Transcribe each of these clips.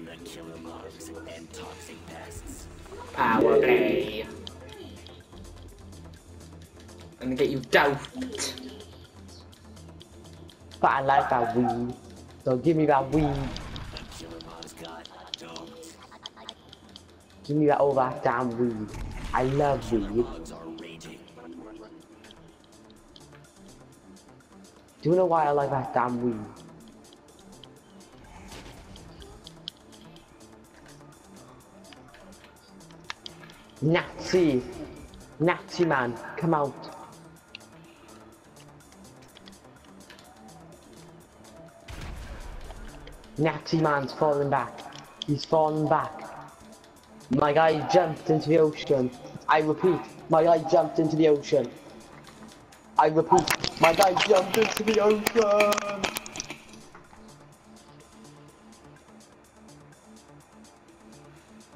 on the killer bugs and toxic pests. Power play. I'm gonna get you doused. But I like that weed. So give me that weed. Give me that all that damn weed. I love weed. Do you know why I like that damn weed? Nazi! Nazi man, come out. Nazi man's falling back. He's falling back. My guy jumped into the ocean. I repeat, my guy jumped into the ocean. I repeat, my guy jumped into the ocean.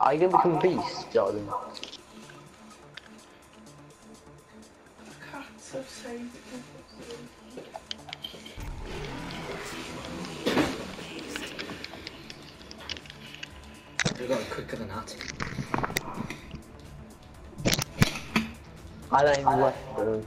Are you gonna become a beast, Jordan? I don't even them.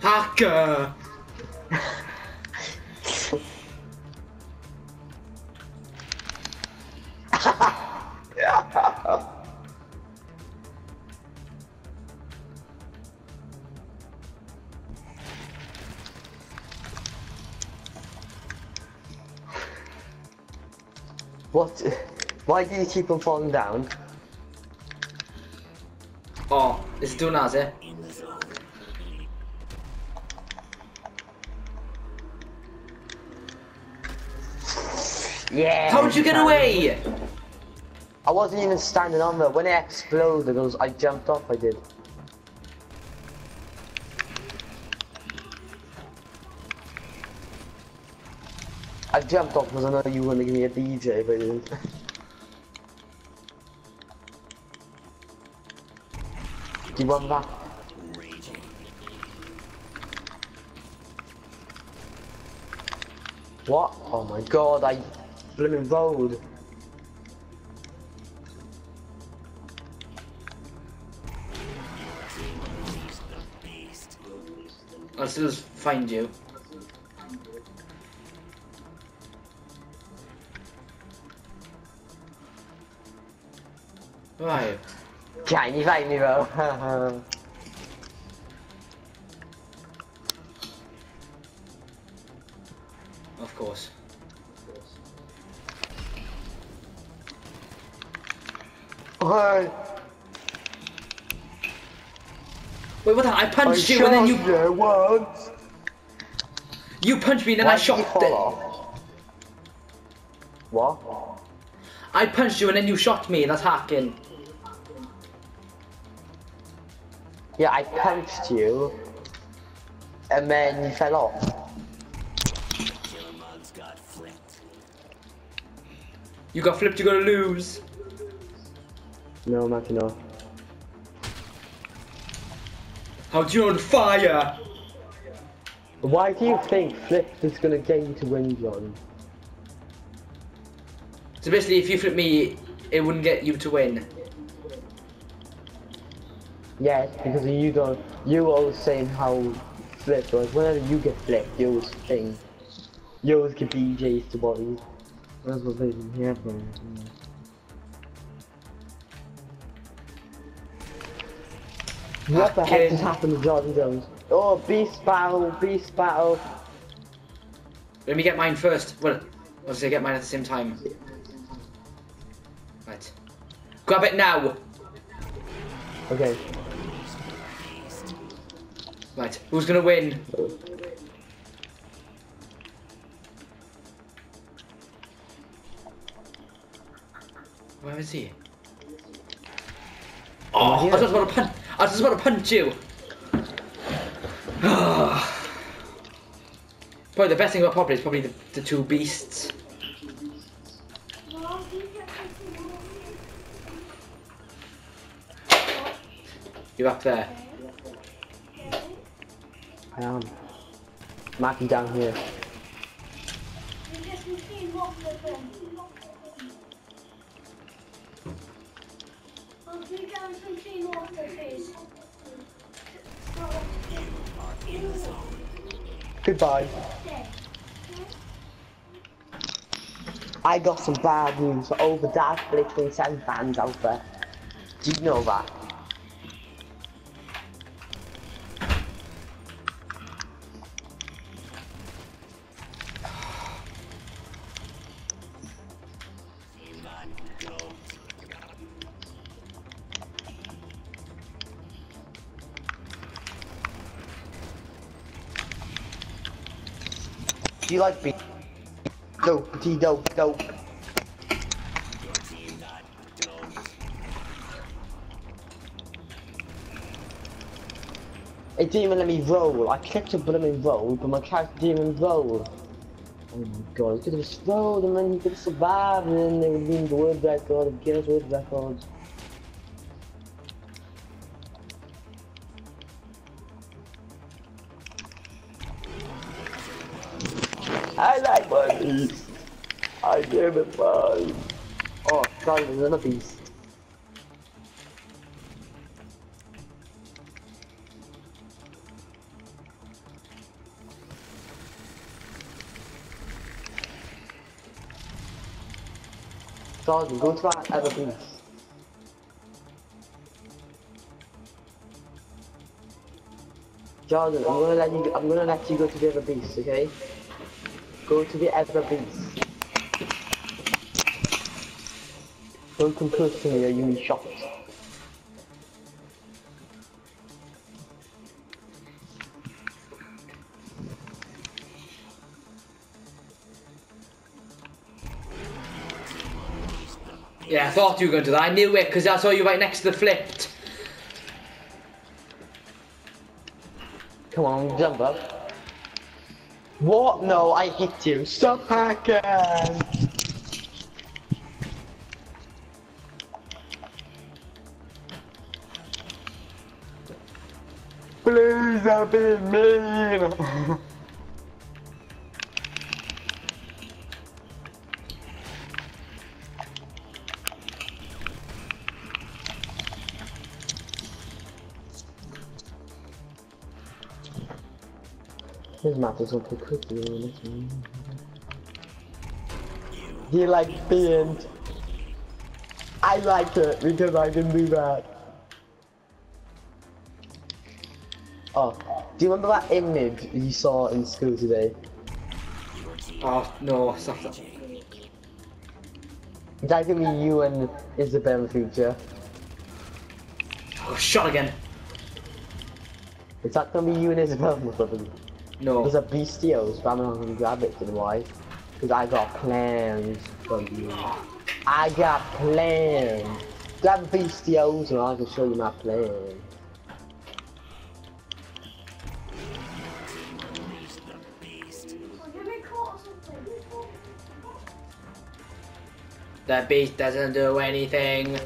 Hacker! What? Why do you keep on falling down? It's doing that, is eh? it? In the zone. Yeah. How'd you get away? I wasn't even standing on there. When it exploded, it was, I jumped off, I did. I jumped off because I know you were going to give me a DJ, but What? Oh my god, I blooming rolled. I'll just find you. Right. You fight me, bro? Of course. Hey, Wait, what the I I punched you and then you you once. you punched me and then Why I shot it. What? I punched you and then you shot me, that's hacking. Yeah, I punched you, and then you fell off. You got flipped. You got flipped, you gotta lose. No, Matty, no. How'd you on fire? Why do you think Flip is gonna get you to win, John? So basically, if you flip me, it wouldn't get you to win. Yes, because you don't. You always saying how Flip was. Whenever you get flipped, you always think. You always get DJs to boys. That's what they yeah, bro. What the heck just happened to Jordan Jones? Oh, beast battle, beast battle. Let me get mine first. Well, I'll say get mine at the same time. Right. Grab it now. Okay. Right. Who's gonna win? Where is he? Oh, I just want to punch. I just about to punch you. Probably the best thing about Poppy is probably the, the two beasts. You're up there. I am. Down here. chain walk the thing. I'll take down some chain walk the face. Goodbye. I got some bad news for over Dark Blitz Seven fans out there. Do you know that? Do you like beef? Dope, T dope, dope. It didn't even let me roll. I clicked to blooming roll, but my character didn't even roll. Oh my god, he could have just rolled and then he could have survived and then they would be in the world record, Guinness World Records. Like. I give it fun. Oh, God, there's another beast. Jordan, go to that other beast. Jordan, I'm gonna let you. I'm gonna let you go to the other beast, okay? Go to the beast. Don't come close to me or you'll be shot. Yeah, I thought you were going to do that. I knew it because I saw you right next to the flipped. Come on, jump up. What? No, I hit you. Stop hacking! Please, I'm being mean. His mouth is open quickly. Do you like being? I like it because I can do that. Oh, do you remember that image you saw in school today? Oh, no, stop that. That could be you and Isabel in the future. Oh, shot again. Is that gonna be you and Isabel something? No. There's a bestios, but I'm not gonna grab it to why. Because I got plans for you. I got plans. Grab bestios and I can show you my plan. Give me caught or something. The beast doesn't do anything.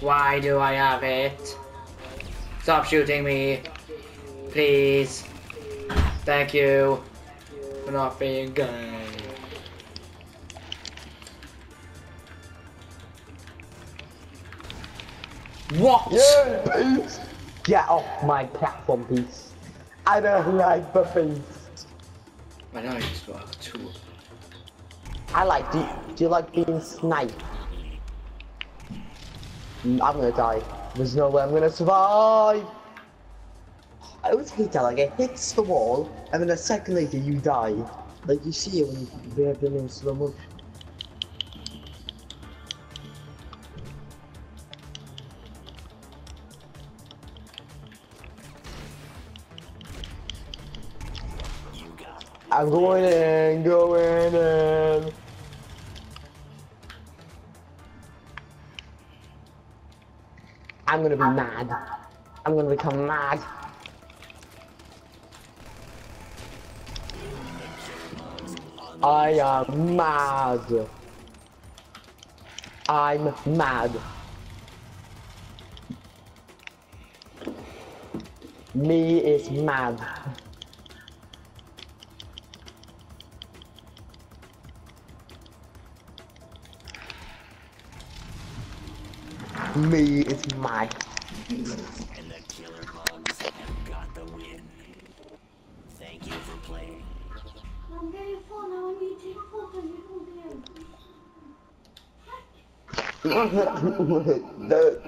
Why do I have it? Stop shooting me. Please. Thank you. For not being gay. What? Yeah, beast! Get off my platform, beast. I don't like the beast. I know you just got two. I like, do you, do you like being sniped? I'm gonna die. There's no way I'm gonna survive. I always hate that, like it hits the wall, and then a second later you die. Like you see it when you they're doing in slow motion. I'm going in, going in. I'm gonna be mad. I'm gonna become mad. I am mad. I'm mad. Me is mad. Me is mad. No.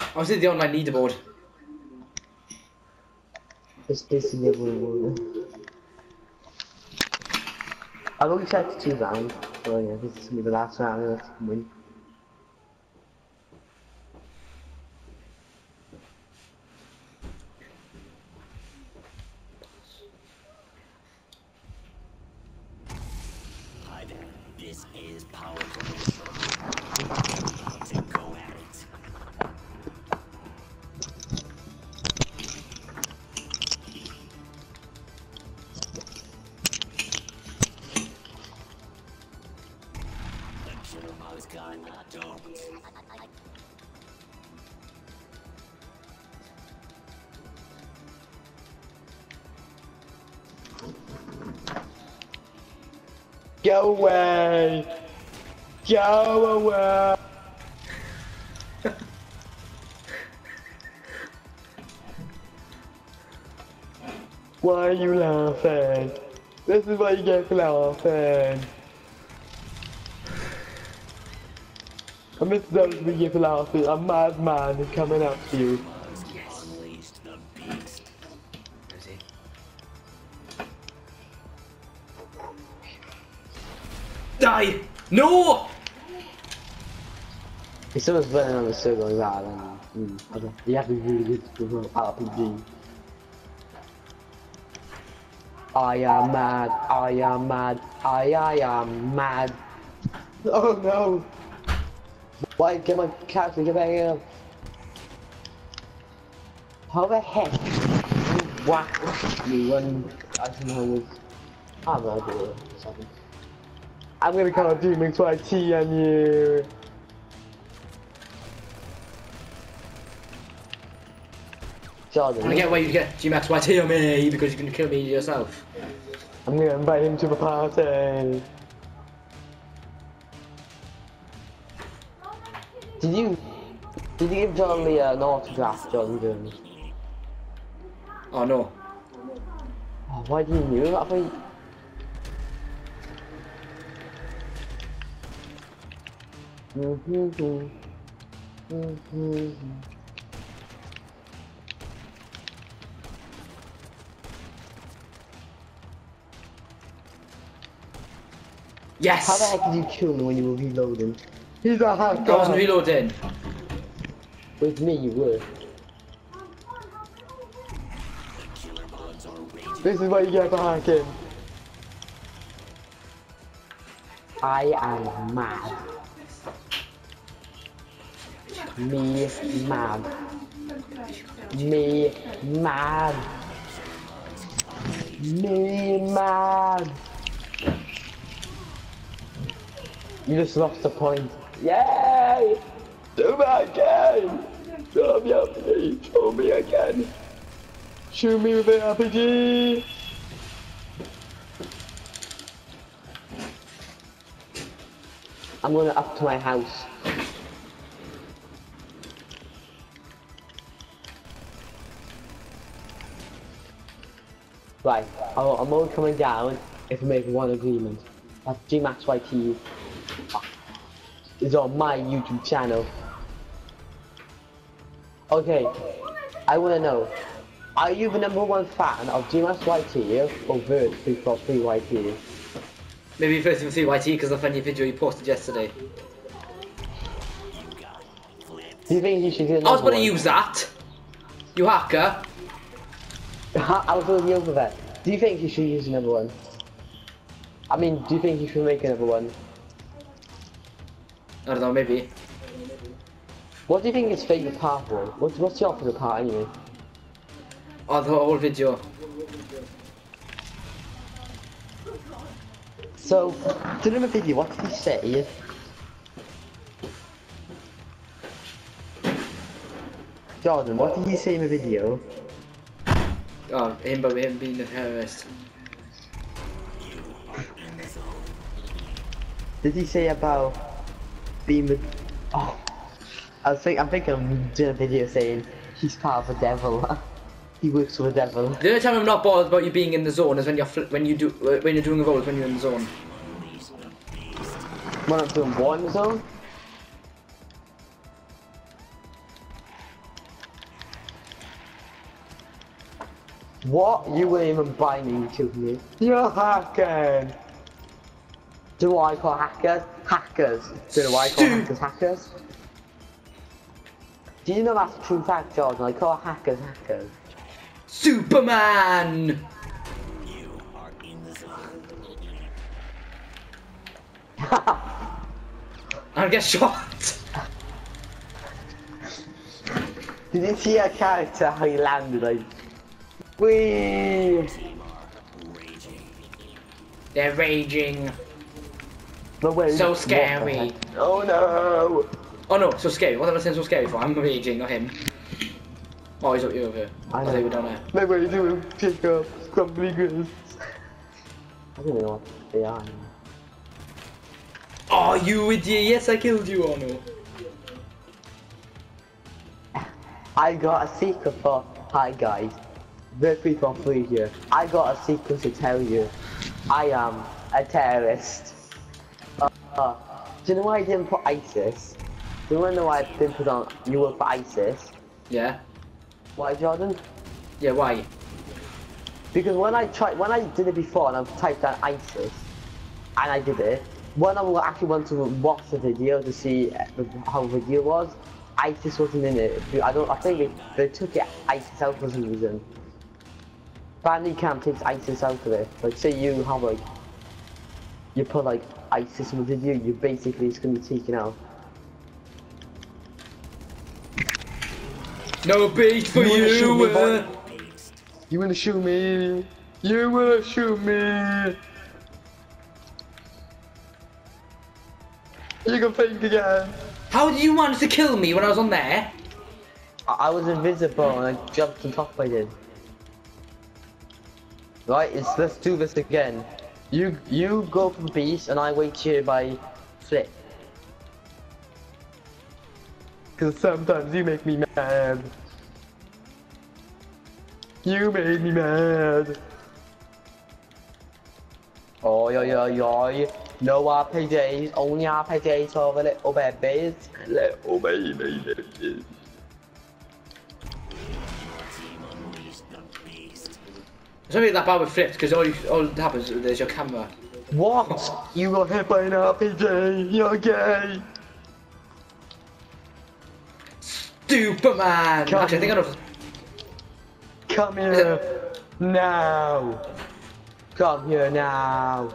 I was in the online leaderboard. It's basically everyone. I've only set two rounds, so yeah, this is gonna be the last round and let's win. This is Power Go away! Go away! Why are you laughing? This is what you get for laughing. I'm Mr. Jones for you for laughing. A madman is coming up to you. No! If someone's running on the circle like that, then mm, don't, you have to be really good to RPG. I am mad, I am mad, I, I am mad. Oh no! Why get my character get back here? How the heck? You whack me when I know was I'm gonna do. Something. I'm gonna call Demon YT on you. Jordan, I'm gonna get where you get GMAX YT on me because you're gonna kill me yourself. I'm gonna invite him to the party. Did you did you give John Lee an uh, autograph, John Jones? Oh no. Oh, why do you knew that? Yes! How the heck did you kill me when you were reloading? He's a hacker. I wasn't reloading. With me, you were. Killer bugs. This is what you get for hacking. I am mad. Me mad. Me mad. Me mad. You just lost the point. Yay! Do that again! Show me RPG! Show me again! Shoot me with the RPG! I'm going up to my house. Right, I'm only coming down if we make one agreement. That's GMaxYT is on my YouTube channel. Okay, I want to know, are you the number one fan of GMaxYT or Vert 343 YT? Maybe first and see YT because of the funny video you posted yesterday. Do you think he should get I was gonna one? use that. You hacker. I was to use that. Do you think he should use another one? I mean, do you think he should make another one? I don't know, maybe. What do you think his favourite part was? What's, what's your favourite part anyway? Oh, the whole video. So, during the video, what did he say? Jordan, what did he say in the video? Oh, him, but him being a terrorist. Did he say about being the... Oh. I was think, I'm thinking of doing a video saying he's part of the devil. he works for the devil. The only time I'm not bothered about you being in the zone is when you're when you do uh, when you're doing a vote when you're in the zone. When I'm doing war in the zone. What? You wouldn't even buy me to me. You're hacking! Do I call hackers? Hackers. Do I call hackers hackers? Do you know that's a true fact, Jordan? I call hackers hackers. Superman. You are in the zone. I'll get shot. Did you see a character how he landed Wee Team are raging. They're raging. the way So scary. Oh no Oh no, so scary. What am I saying so scary for? I'm raging, not him. Oh, he's up here over here. I know. you were down there. My way to pick up crumbly grits. I don't know what they are. Oh, you idiot! Yes, I killed you. Oh no. I got a secret for hi guys. Very people free here. I got a secret to tell you. I am a terrorist. Uh, uh, do you know why I didn't put ISIS? Do you know why I didn't put on you work for ISIS? Yeah. Why Jordan? Yeah. Why? Because when I tried, when I did it before and I typed down ISIS, and I did it, when I actually went to watch the video to see uh, how the video was, ISIS wasn't in it. I don't, I think they, they took it ISIS out for some reason. Bandicam takes ISIS out of it. Like say you have like, you put like ISIS in the video, you basically it's gonna be taken out. No beat for You wanna shoot me, boy? uh. You wanna shoot me? You wanna shoot me? You can think again. How did you manage to kill me when I was on there? I, I was invisible and I jumped on top I did. Right, it's, let's do this again. You you go for beast and I wait here by flip. Cause sometimes you make me mad. You made me mad. Oh yeah yeah yeah. No RPGs, only RPGs for the little babies. Little babies. It's only that bad with flips because all, you, all that happens is there's your camera. What? You got hit by an RPG? You're gay. Superman. Come Actually, I think I know. Come here now. Come here now.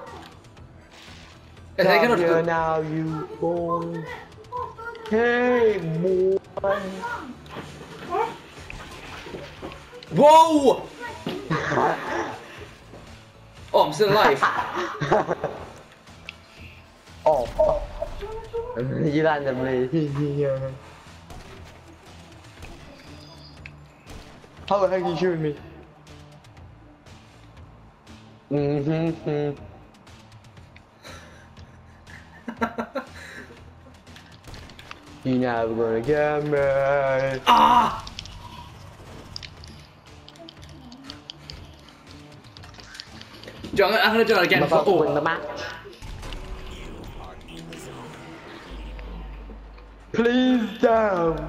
I think I Come here now, you boy. Hey, boy. Whoa! Oh, I'm still alive. oh. you randomly. How the heck are you shooting me? Mm-hmm. You're never gonna get me. ah! Joe, I'm gonna, I'm gonna do it again I'm for about to oh. win oh. the match. You are in the zone. Please don't.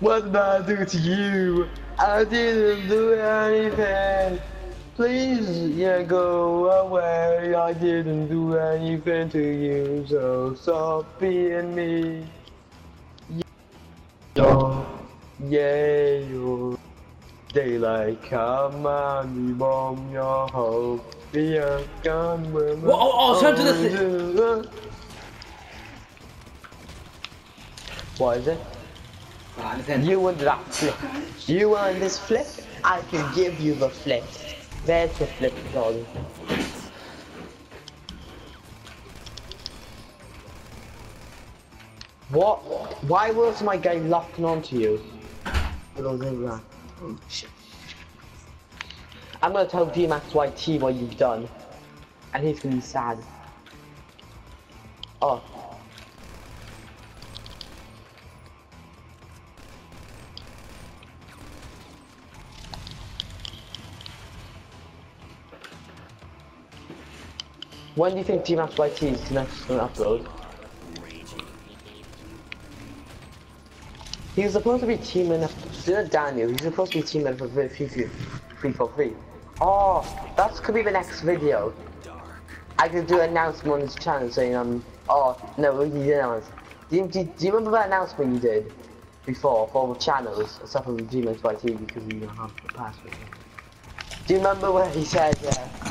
What did I do to you? I didn't do anything. Please, yeah, go away. I didn't do anything to you, so stop being me. Yeah, yeah, you daylight come on, we bomb your hope. We are gone when Whoa, oh, oh, turn to the the What is it? Anything. You want that flip. You want this flip? I can give you the flip. There's the flip, Jordan. What? Why was my guy locking onto you? I'm gonna tell DMAX YT what you've done. And he's gonna be sad. Oh. When do you think DMAX YT is next gonna upload? He was supposed to be teaming up. Know Daniel, he's supposed to be teaming up with for free. Oh, that could be the next video. I could do an announcement on his channel saying, um, oh, no, he didn't announce. Do you, do, do you remember that announcement you did before for the channels, except for Gmail YT because you don't have the password? Do you remember where he said, uh,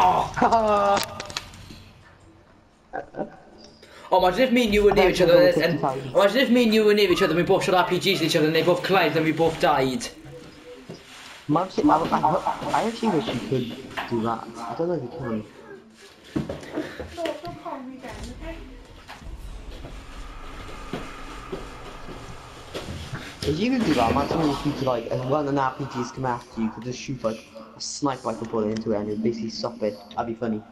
Oh! Oh, imagine if me and you were near each other, and, and imagine if me and you were near each other, and we both shot RPGs at each other, and they both collided, and we both died. I, I, I, actually wish you could do that. I don't know if you can. If you could do that, imagine if you could like, as when an RPGs come after you, you could just shoot like a snipe like a bullet into it and basically stop it. That'd be funny.